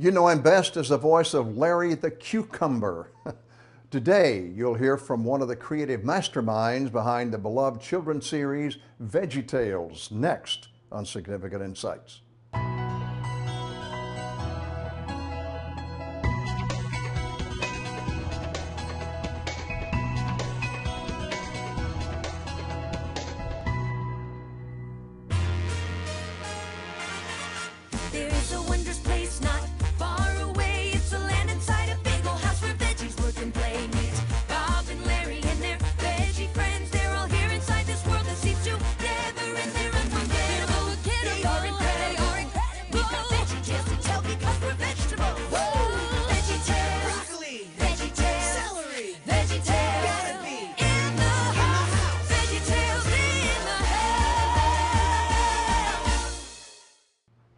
You know him best as the voice of Larry the Cucumber. Today, you'll hear from one of the creative masterminds behind the beloved children's series Veggie Tales next on Significant Insights.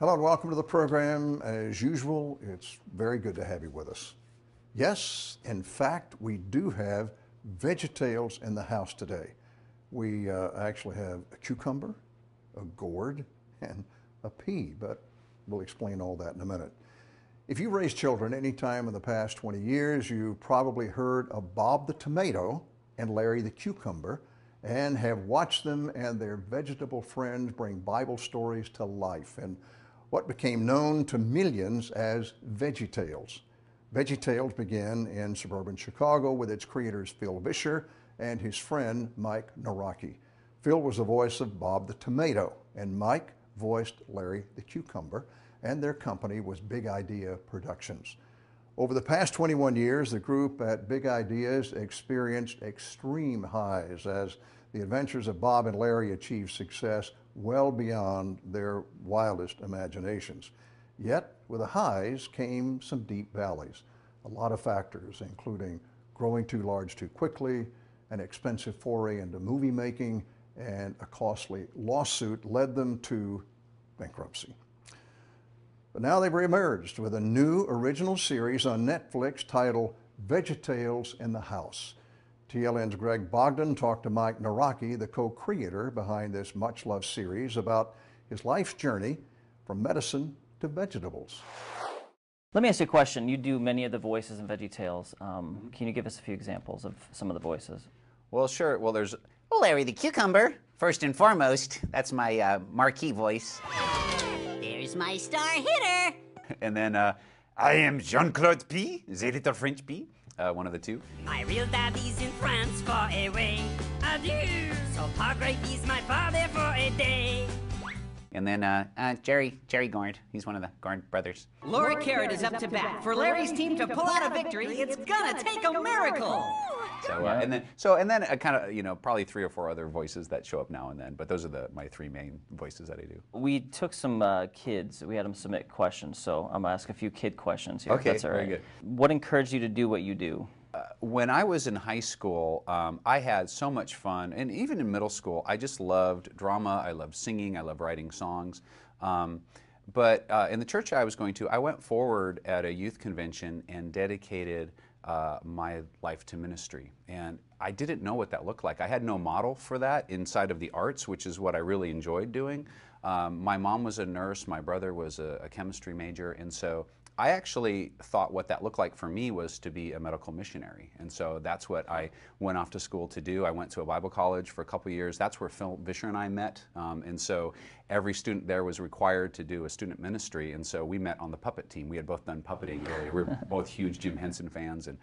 Hello and welcome to the program. As usual, it's very good to have you with us. Yes, in fact, we do have VeggieTales in the house today. We uh, actually have a cucumber, a gourd, and a pea, but we'll explain all that in a minute. If you raised children any time in the past 20 years, you probably heard of Bob the tomato and Larry the cucumber and have watched them and their vegetable friends bring Bible stories to life in what became known to millions as Veggie Tales. Veggie Tales began in suburban Chicago with its creators Phil Vischer and his friend Mike Nawrocki. Phil was the voice of Bob the Tomato, and Mike voiced Larry the Cucumber, and their company was Big Idea Productions. Over the past 21 years, the group at Big Ideas experienced extreme highs as the adventures of Bob and Larry achieved success well beyond their wildest imaginations. Yet, with the highs came some deep valleys. A lot of factors, including growing too large too quickly, an expensive foray into movie making, and a costly lawsuit led them to bankruptcy. But now they've reemerged with a new original series on Netflix titled VeggieTales in the House. TLN's Greg Bogdan talked to Mike Nawrocki, the co creator behind this much loved series, about his life's journey from medicine to vegetables. Let me ask you a question. You do many of the voices in Veggie Tales. Um, can you give us a few examples of some of the voices? Well, sure. Well, there's Well, Larry the Cucumber, first and foremost. That's my uh, marquee voice. There's my star hitter. and then uh, I am Jean Claude Pea, the little French P, uh, one of the two. My real daddy's in France for far away. Adieu. So Paul is my father for a day. And then uh, uh, Jerry, Jerry Gourd. He's one of the Gourd brothers. Laura Carrot is up to bat. For Larry's team to pull out a victory, it's gonna take a miracle. So uh, and then so and then uh, kind of you know probably three or four other voices that show up now and then, but those are the my three main voices that I do. We took some uh, kids. We had them submit questions, so I'm gonna ask a few kid questions here. Okay, that's all very good. What encouraged you to do what you do? when I was in high school, um, I had so much fun, and even in middle school, I just loved drama. I loved singing. I loved writing songs. Um, but uh, in the church I was going to, I went forward at a youth convention and dedicated uh, my life to ministry. And I didn't know what that looked like. I had no model for that inside of the arts, which is what I really enjoyed doing. Um, my mom was a nurse. My brother was a, a chemistry major, and so I actually thought what that looked like for me was to be a medical missionary. And so that's what I went off to school to do. I went to a Bible college for a couple years. That's where Phil Vischer and I met. Um, and so every student there was required to do a student ministry. And so we met on the puppet team. We had both done puppeting earlier. We were both huge Jim Henson fans. And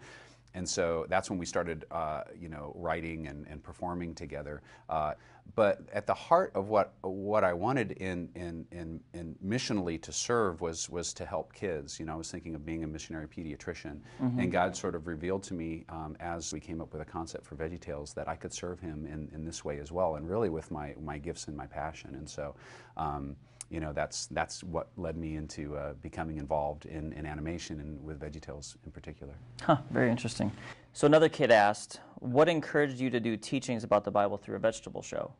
and so that's when we started, uh, you know, writing and, and performing together. Uh, but at the heart of what what I wanted in, in in in missionally to serve was was to help kids. You know, I was thinking of being a missionary pediatrician, and God sort of revealed to me um, as we came up with a concept for VeggieTales that I could serve Him in, in this way as well, and really with my my gifts and my passion. And so. Um, you know, that's that's what led me into uh, becoming involved in, in animation and with VeggieTales in particular. Huh, very interesting. So another kid asked, "What encouraged you to do teachings about the Bible through a vegetable show?"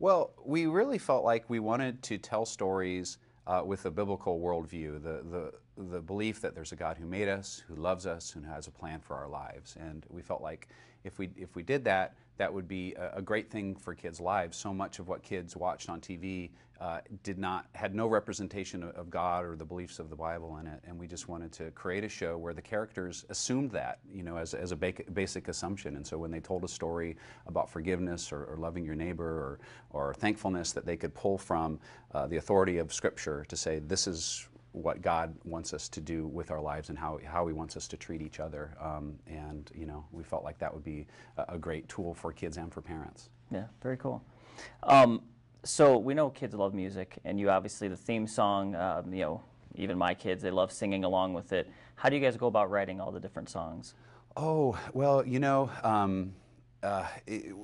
Well, we really felt like we wanted to tell stories uh, with a biblical worldview, the, the, the belief that there's a God who made us, who loves us, and has a plan for our lives. And we felt like if we if we did that, that would be a, a great thing for kids' lives. So much of what kids watched on TV uh, did not had no representation of, of God or the beliefs of the Bible in it, and we just wanted to create a show where the characters assumed that, you know, as, as a ba- basic assumption. And so when they told a story about forgiveness or, or loving your neighbor or, or thankfulness, that they could pull from uh, the authority of Scripture to say this is what God wants us to do with our lives and how, how He wants us to treat each other. Um, and, you know, we felt like that would be a, a great tool for kids and for parents. Yeah, very cool. Um, so we know kids love music, and you obviously the theme song. Um, you know, even my kids they love singing along with it. How do you guys go about writing all the different songs? Oh, well, you know, um, uh, it,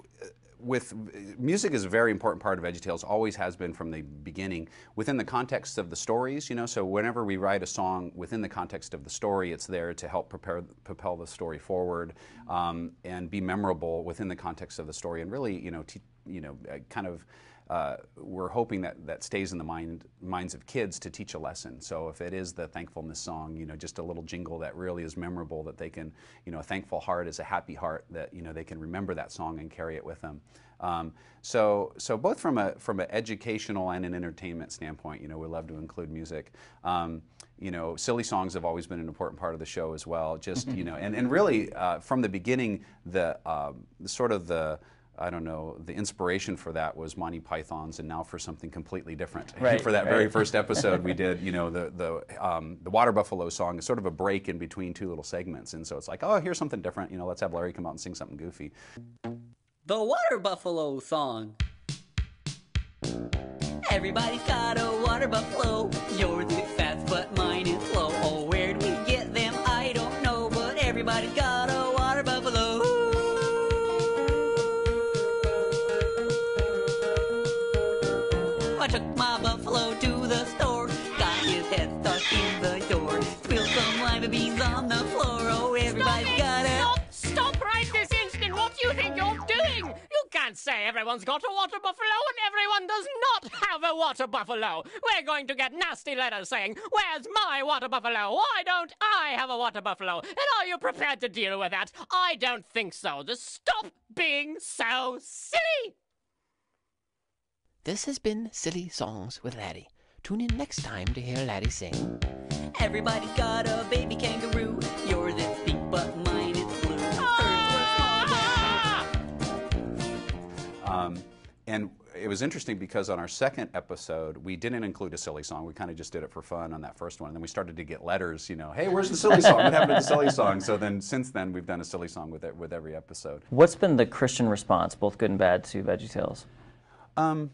with music is a very important part of VeggieTales. Always has been from the beginning. Within the context of the stories, you know. So whenever we write a song within the context of the story, it's there to help prepare propel the story forward um, and be memorable within the context of the story, and really, you know, you know, uh, kind of. Uh, we're hoping that that stays in the mind minds of kids to teach a lesson. So if it is the thankfulness song, you know, just a little jingle that really is memorable, that they can, you know, a thankful heart is a happy heart, that you know they can remember that song and carry it with them. Um, so so both from a from an educational and an entertainment standpoint, you know, we love to include music. Um, you know, silly songs have always been an important part of the show as well. Just you know, and and really uh, from the beginning, the, uh, the sort of the I don't know, the inspiration for that was Monty Python's, and now for something completely different. Right, for that very first episode, we did, you know, the the um, the Water Buffalo song is sort of a break in between two little segments, and so it's like, oh, here's something different. You know, let's have Larry come out and sing something goofy. The Water Buffalo song. Everybody's got a water buffalo. Yours is fast, but mine is slow. Took my buffalo to the store. Got his head stuck in the door. Spilled some lima beans on the floor. Oh, everybody's got a. Stop! Stop right this instant! What do you think you're doing? You can't say everyone's got a water buffalo and everyone does not have a water buffalo. We're going to get nasty letters saying, Where's my water buffalo? Why don't I have a water buffalo? And are you prepared to deal with that? I don't think so. Just stop being so silly! This has been Silly Songs with Laddie. Tune in next time to hear Laddie sing. Everybody's got a baby kangaroo. Yours is pink, but mine is blue. Hers was small, but Um, and it was interesting because on our second episode, we didn't include a silly song. We kind of just did it for fun on that first one. And then we started to get letters, you know, hey, where's the silly song? What happened to the silly song? So then since then, we've done a silly song with, it, with every episode. What's been the Christian response, both good and bad, to VeggieTales? Um,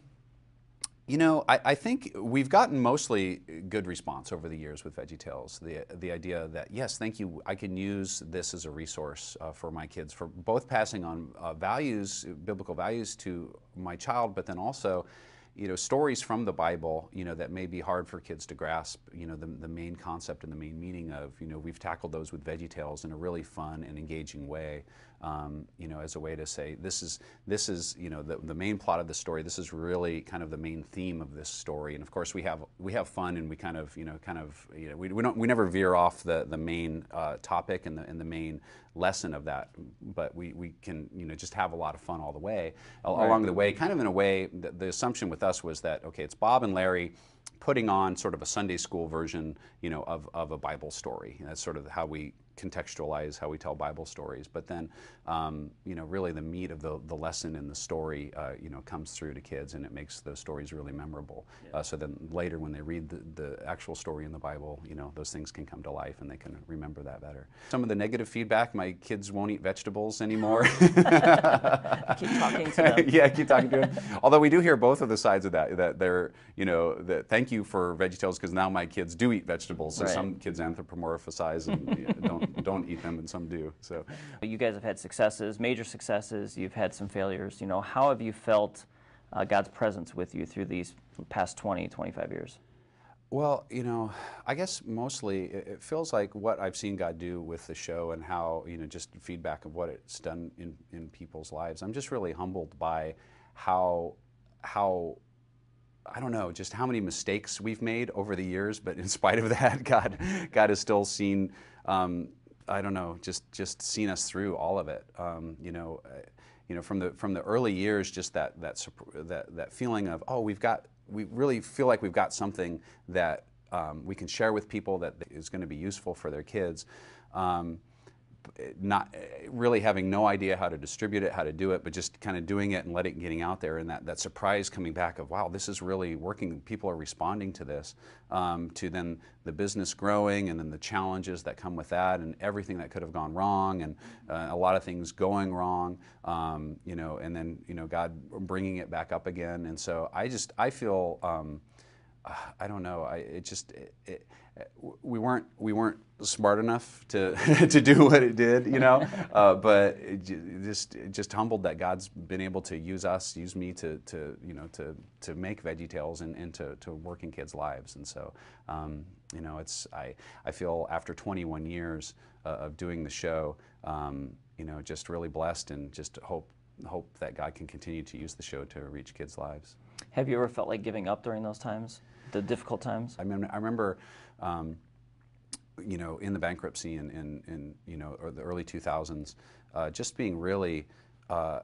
you know, I, I think we've gotten mostly good response over the years with VeggieTales. The the idea that yes, thank you, I can use this as a resource uh, for my kids for both passing on uh, values, biblical values to my child, but then also, you know, stories from the Bible, you know, that may be hard for kids to grasp. You know, the the main concept and the main meaning of. You know, we've tackled those with VeggieTales in a really fun and engaging way. Um, you know, as a way to say this is this is you know the, the main plot of the story. This is really kind of the main theme of this story. And of course, we have we have fun and we kind of you know kind of you know we, we don't we never veer off the the main uh, topic and the and the main lesson of that. But we we can you know just have a lot of fun all the way al- along the way. Kind of in a way, the, the assumption with us was that okay, it's Bob and Larry putting on sort of a Sunday school version, you know, of, of a Bible story. And that's sort of how we contextualize how we tell Bible stories. But then, um, you know, really the meat of the, the lesson in the story, uh, you know, comes through to kids and it makes those stories really memorable. Uh, so then later when they read the, the actual story in the Bible, you know, those things can come to life and they can remember that better. Some of the negative feedback, my kids won't eat vegetables anymore. Keep talking to them. yeah, keep talking to them. Although we do hear both of the sides of that. That they're, you know, that thank you for VeggieTales because now my kids do eat vegetables. So Right. some kids anthropomorphize and don't don't eat them, and some do. So You guys have had successes, major successes. You've had some failures. You know, how have you felt uh, God's presence with you through these past 20, 25 years? Well, you know, I guess mostly it, it feels like what I've seen God do with the show and how, you know, just feedback of what it's done in, in people's lives. I'm just really humbled by how, how, I don't know, just how many mistakes we've made over the years, but in spite of that, God, God has still seen um, I don't know, just just seen us through all of it. Um, you know, uh, you know, from the from the early years, just that that that that feeling of oh, we've got we really feel like we've got something that um, we can share with people that is going to be useful for their kids. Um, not really having no idea how to distribute it, how to do it, but just kind of doing it and letting it getting out there, and that, that surprise coming back of wow, this is really working. People are responding to this. Um, to then the business growing, and then the challenges that come with that, and everything that could have gone wrong, and uh, a lot of things going wrong. Um, you know, and then you know God bringing it back up again, and so I just I feel. Um, I don't know. I it just it, it, we weren't we weren't smart enough to to do what it did, you know. Uh, but it just it just humbled that God's been able to use us, use me to to you know to to make Veggie Tales and, and to to work in kids' lives. And so um, you know, it's I I feel after 21 years uh, of doing the show, um, you know, just really blessed and just hope hope that God can continue to use the show to reach kids' lives. Have you ever felt like giving up during those times, the difficult times? I mean, I remember, um, you know, in the bankruptcy in, in, in you know, or the early 2000s, uh, just being really, uh,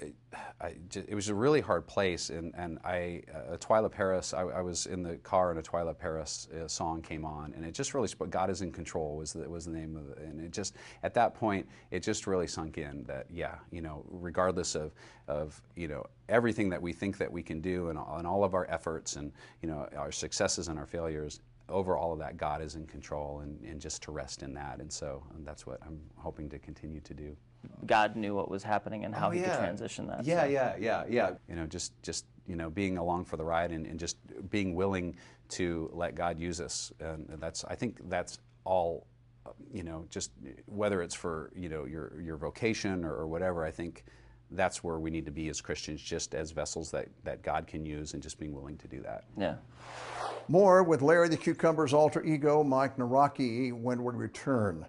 it, I it was a really hard place. And, and I, uh, Twila Paris, I, I was in the car and a Twila Paris uh, song came on, and it just really spoke. God is in control was the, was the name of it. And it just, at that point, it just really sunk in that, yeah, you know, regardless of, of you know, everything that we think that we can do and, and all of our efforts and, you know, our successes and our failures, over all of that, God is in control and, and just to rest in that. And so um, that's what I'm hoping to continue to do. God knew what was happening and how Oh, he yeah. could transition that. Yeah, so. yeah, yeah, yeah. You know, just just you know, being along for the ride and, and just being willing to let God use us, and that's I think that's all. uh, You know, just whether it's for you know your your vocation or, or whatever, I think that's where we need to be as Christians, just as vessels that that God can use, and just being willing to do that. Yeah. More with Larry the Cucumber's alter ego, Mike Nawrocki, when we return.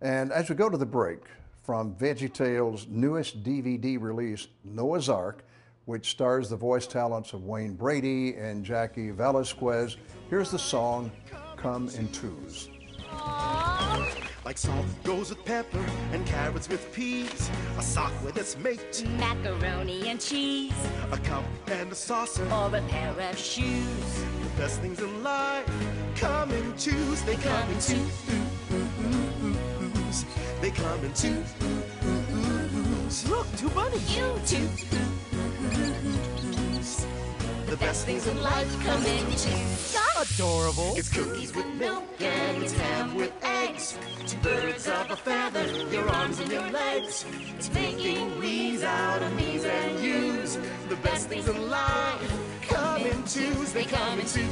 And as we go to the break, from VeggieTales' newest DVD release, Noah's Ark, which stars the voice talents of Wayne Brady and Jaci Velasquez, here's the song Come in Twos. Like salt goes with pepper and carrots with peas. A sock with its mate, Macaroni and cheese, a cup and a saucer. or a pair of shoes. The best things in life come in twos. They come in twos. They come in twos. Look, two bunnies. You too. The best things in life Come in twos. adorable. It's cookies with milk and it's ham with eggs. Two birds of a feather, your arms and your legs. It's making we's out of me's and you's. The best things in life twos. They come in twos.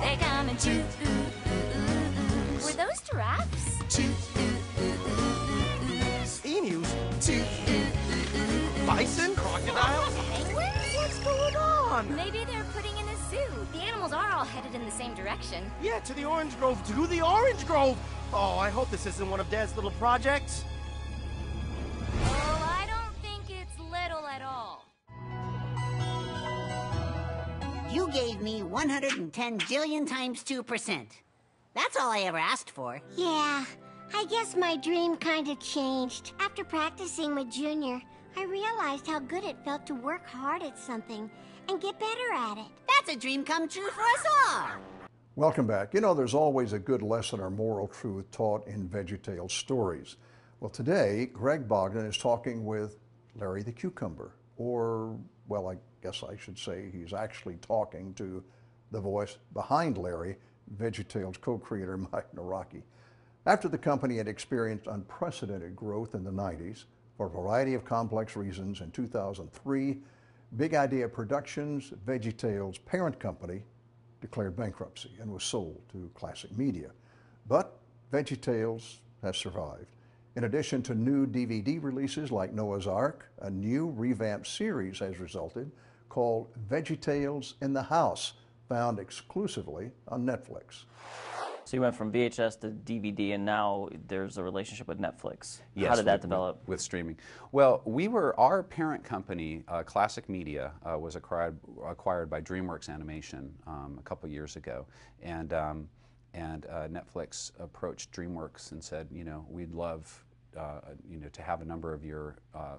They come in twos. Were those giraffes? Two emus. Two bison, crocodiles. Penguins? What's going on? Maybe they're putting in a zoo. The animals are all headed in the same direction. Yeah, to the orange grove. To the orange grove. Oh, I hope this isn't one of Dad's little projects. Me 110 jillion times 2%. That's all I ever asked for. Yeah, I guess my dream kind of changed. After practicing with Junior, I realized how good it felt to work hard at something and get better at it. That's a dream come true for us all. Welcome back. You know, there's always a good lesson or moral truth taught in VeggieTales stories. Well, today, Greg Bogdan is talking with Larry the Cucumber, or, well, I guess I should say he's actually talking to the voice behind Larry, VeggieTales co creator Mike Nawrocki. After the company had experienced unprecedented growth in the 90s for a variety of complex reasons, in 2003, Big Idea Productions, VeggieTales' parent company, declared bankruptcy and was sold to Classic Media. But VeggieTales has survived. In addition to new DVD releases like Noah's Ark, a new revamped series has resulted called VeggieTales in the House, found exclusively on Netflix. So you went from VHS to DVD, and now there's a relationship with Netflix. How did that with- develop? with, with streaming? Well, we were our parent company, uh, Classic Media, uh, was acquired acquired by DreamWorks Animation um, a couple years ago, and um, and uh, Netflix approached DreamWorks and said, you know, we'd love, uh, you know, to have a number of your uh,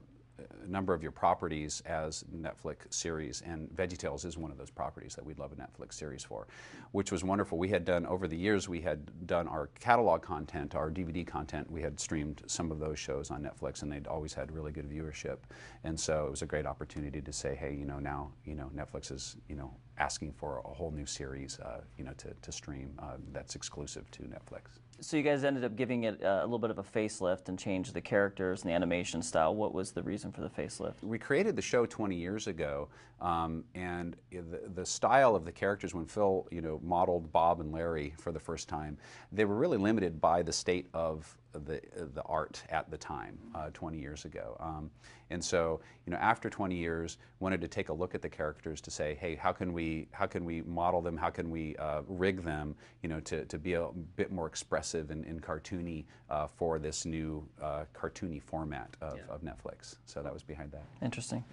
a number of your properties as Netflix series, and VeggieTales is one of those properties that we'd love a Netflix series for, which was wonderful. We had done over the years, we had done our catalog content, our DVD content. We had streamed some of those shows on Netflix, and they'd always had really good viewership, and so it was a great opportunity to say, hey, you know, now you know Netflix is you know asking for a whole new series, uh, you know, to, to stream uh, that's exclusive to Netflix. So you guys ended up giving it uh, a little bit of a facelift and changed the characters and the animation style. What was the reason for the facelift? We created the show 20 years ago, um, and the, the style of the characters when Phil, you know, modeled Bob and Larry for the first time, they were really limited by the state of the the art at the time, uh, 20 years ago. Um, and so, you know, after 20 years, wanted to take a look at the characters to say, hey, how can we how can we model them? How can we uh, rig them? You know, to, to be a bit more expressive and, and cartoony uh, for this new uh, cartoony format of, of Netflix. So that was behind that. Interesting.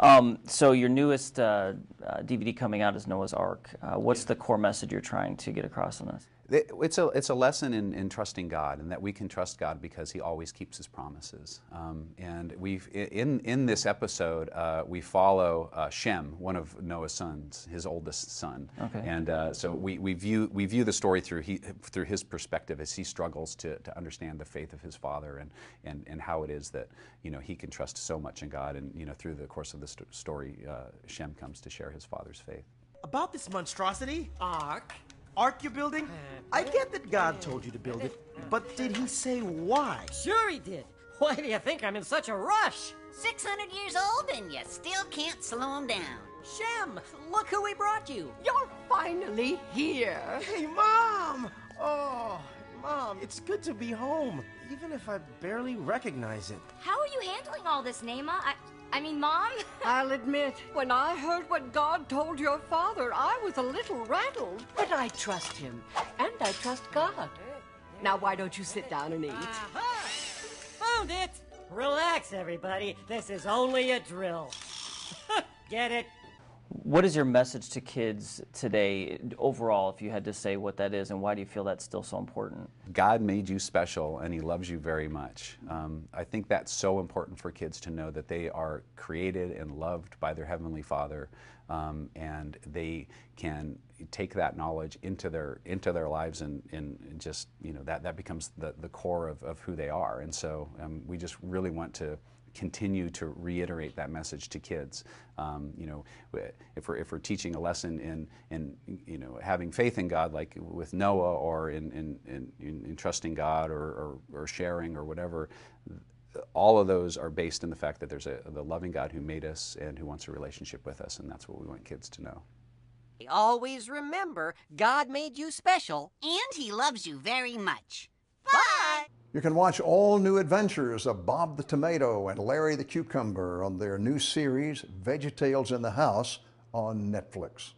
Um, so your newest uh, uh, DVD coming out is Noah's Ark. Uh, what's the core message you're trying to get across in this? It- It's a, it's a lesson in, in trusting God and that we can trust God because He always keeps His promises. Um, and we've, in, in this episode, uh, we follow uh, Shem, one of Noah's sons, his oldest son. Okay. And uh, so we, we, view, we view the story through, he, through his perspective as he struggles to, to understand the faith of his father and, and, and how it is that you know, he can trust so much in God. And you know, through the course of the st- story, uh, Shem comes to share his father's faith. About this monstrosity? Ark. Ark you're building? Uh, I get that God told you to build it, but did he say why? Sure he did. Why do you think I'm in such a rush? 600 years old and you still can't slow him down. Shem, look who we brought you. You're finally here. Hey, Mom! Oh, Mom, it's good to be home, even if I barely recognize it. How are you handling all this, Nema? I, I mean, Mom? I'll admit, when I heard what God told your father, I was a little rattled. But I trust him, and I trust God. Now, why don't you sit down and eat? Uh-huh. Found it. Relax, everybody. This is only a drill. Get it? What is your message to kids today, overall, if you had to say what that is, and why do you feel that's still so important? God made you special and He loves you very much. Um, I think that's so important for kids to know that they are created and loved by their Heavenly Father, um, and they can take that knowledge into their into their lives and, and just you know that that becomes the, the core of, of who they are. And so um, we just really want to continue to reiterate that message to kids. Um, you know, if we're, if we're teaching a lesson in, in, you know, having faith in God, like with Noah, or in, in, in, in, in trusting God, or, or, or sharing, or whatever, all of those are based in the fact that there's a the loving God who made us and who wants a relationship with us, and that's what we want kids to know. Always remember, God made you special. And he loves you very much. Bye! You can watch all new adventures of Bob the Tomato and Larry the Cucumber on their new series, VeggieTales in the House, on Netflix.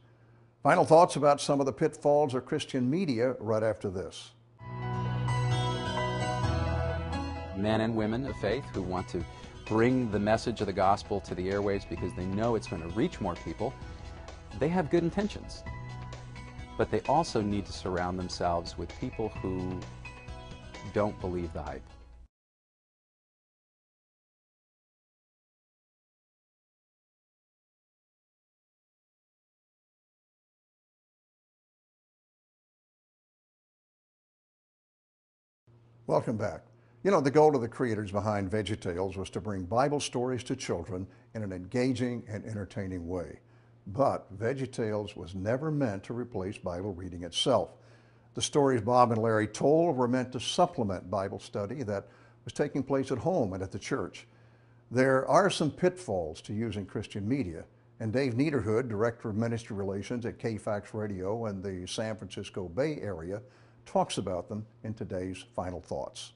Final thoughts about some of the pitfalls of Christian media right after this. men and women of faith who want to bring the message of the gospel to the airwaves because they know it's going to reach more people, they have good intentions. But they also need to surround themselves with people who don't believe the hype. Welcome back. You know, the goal of the creators behind VeggieTales was to bring Bible stories to children in an engaging and entertaining way. But VeggieTales was never meant to replace Bible reading itself. The stories Bob and Larry told were meant to supplement Bible study that was taking place at home and at the church. There are some pitfalls to using Christian media, and Dave Niederhood, Director of Ministry Relations at KFAX Radio and the San Francisco Bay Area, talks about them in today's Final Thoughts.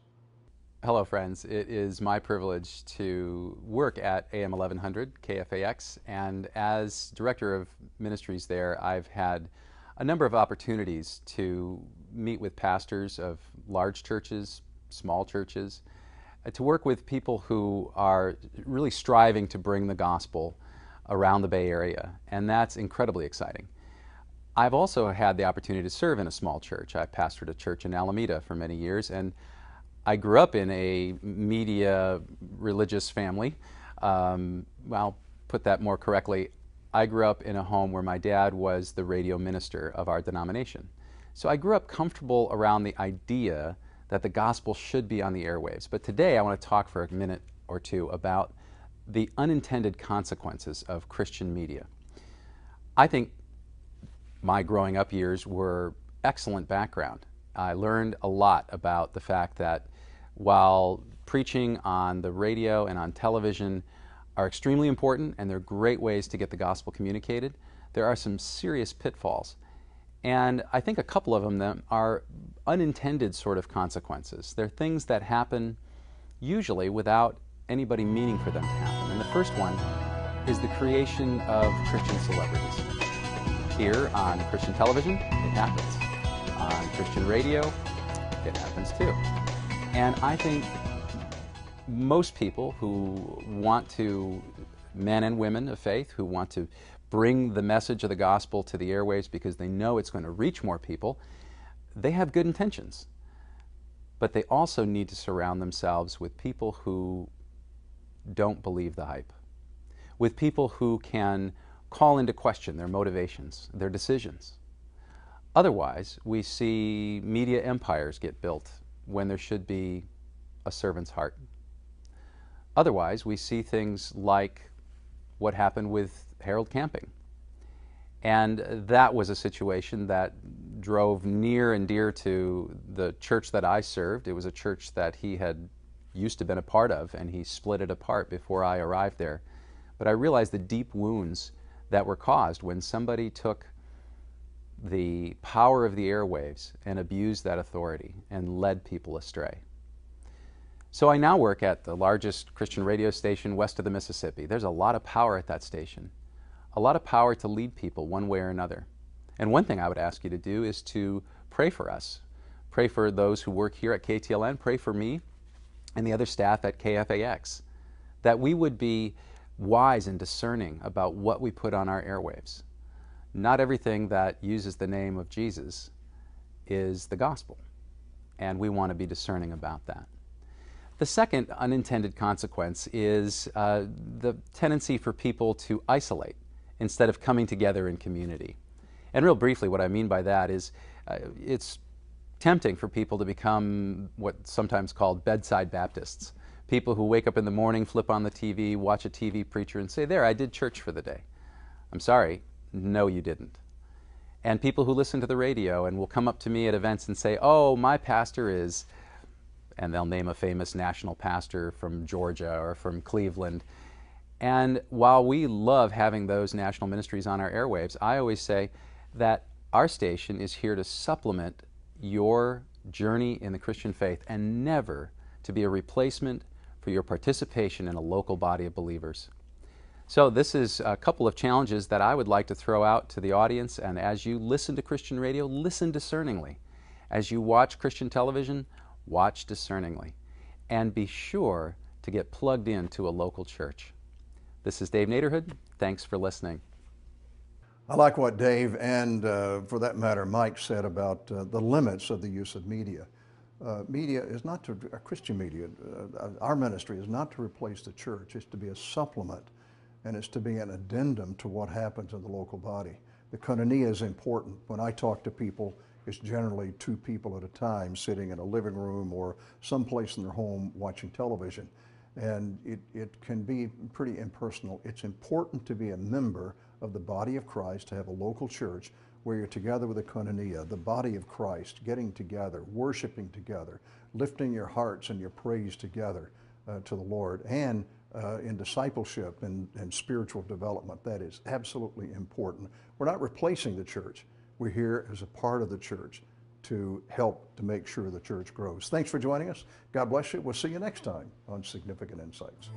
Hello, friends. It is my privilege to work at AM 1100 KFAX, and as director of ministries there, I've had a number of opportunities to meet with pastors of large churches, small churches, uh, to work with people who are really striving to bring the gospel around the Bay Area, and that's incredibly exciting. I've also had the opportunity to serve in a small church. I pastored a church in Alameda for many years, and I grew up in a media religious family. Um, I'll put that more correctly. I grew up in a home where my dad was the radio minister of our denomination. So I grew up comfortable around the idea that the gospel should be on the airwaves. But today I want to talk for a minute or two about the unintended consequences of Christian media. I think my growing up years were excellent background. I learned a lot about the fact that while preaching on the radio and on television are extremely important and they're great ways to get the gospel communicated, there are some serious pitfalls. And I think a couple of them are unintended sort of consequences. They're things that happen usually without anybody meaning for them to happen. And the first one is the creation of Christian celebrities. Here on Christian television, it happens. On Christian radio, it happens too. And I think most people who want to, men and women of faith, who want to bring the message of the gospel to the airwaves because they know it's going to reach more people, they have good intentions. But they also need to surround themselves with people who don't believe the hype, with people who can call into question their motivations, their decisions. Otherwise, we see media empires get built when there should be a servant's heart. Otherwise, we see things like what happened with Harold Camping. And that was a situation that drove near and dear to the church that I served. It was a church that he had used to been a part of, and he split it apart before I arrived there. But I realized the deep wounds that were caused when somebody took the power of the airwaves and abused that authority and led people astray. So I now work at the largest Christian radio station west of the Mississippi. There's a lot of power at that station, a lot of power to lead people one way or another. And one thing I would ask you to do is to pray for us. Pray for those who work here at KTLN, pray for me and the other staff at KFAX, that we would be wise and discerning about what we put on our airwaves. Not everything that uses the name of Jesus is the gospel, and we want to be discerning about that. The second unintended consequence is uh, the tendency for people to isolate instead of coming together in community. And real briefly, what I mean by that is uh, it's tempting for people to become what's sometimes called bedside Baptists. People who wake up in the morning, flip on the TV, watch a TV preacher, and say, There, I did church for the day. I'm sorry, no, you didn't. And people who listen to the radio and will come up to me at events and say, Oh, my pastor is, and they'll name a famous national pastor from Georgia or from Cleveland. And while we love having those national ministries on our airwaves, I always say that our station is here to supplement your journey in the Christian faith and never to be a replacement for your participation in a local body of believers. So, this is a couple of challenges that I would like to throw out to the audience. And as you listen to Christian radio, listen discerningly. As you watch Christian television, watch discerningly. And be sure to get plugged into a local church. This is Dave Naderhood. Thanks for listening. I like what Dave and, uh, for that matter, Mike said about uh, the limits of the use of media. Uh, media is not to, uh, Christian media, uh, our ministry is not to replace the church, it's to be a supplement and it's to be an addendum to what happens in the local body. The koinonia is important. When I talk to people, it's generally two people at a time sitting in a living room or someplace in their home watching television. And it, it can be pretty impersonal. It's important to be a member of the body of Christ, to have a local church where you're together with the koinonia, the body of Christ, getting together, worshiping together, lifting your hearts and your praise together uh, to the Lord, and uh, in discipleship and, and spiritual development. That is absolutely important. We're not replacing the church. We're here as a part of the church to help to make sure the church grows. Thanks for joining us. God bless you. We'll see you next time on Significant Insights.